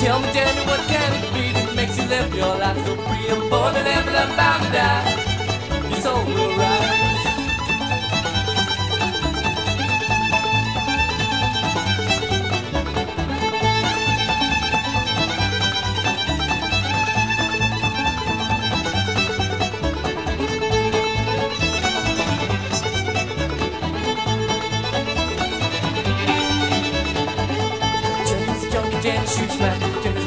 tell me what can it be that makes you live your life so free and born and live and I'm bound to die. James, junkie, James